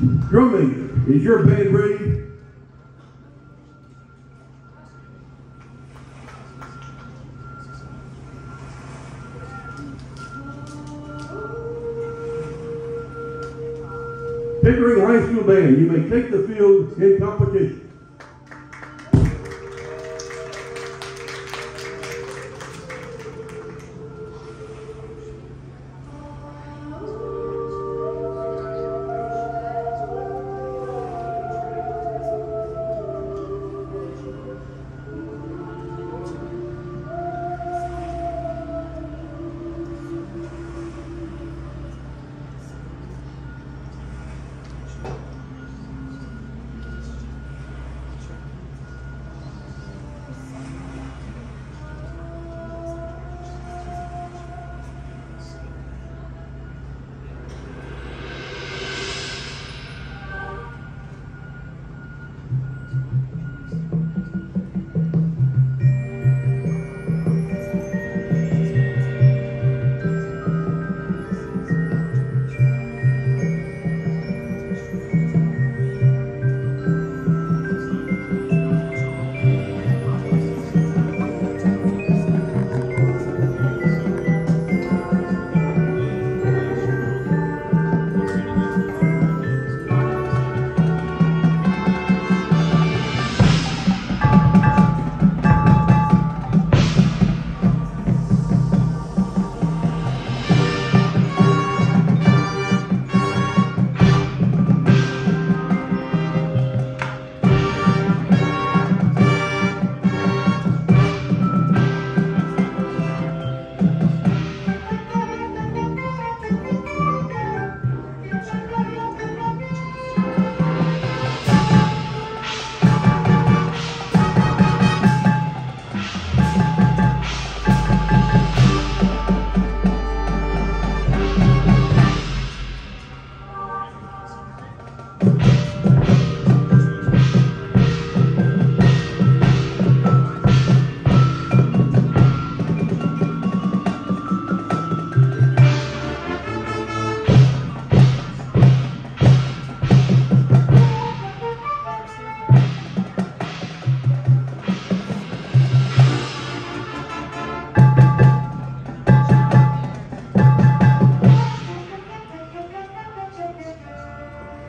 Drum major, is your band ready? Pickering High School Band, you may take the field in competition.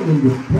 mundo.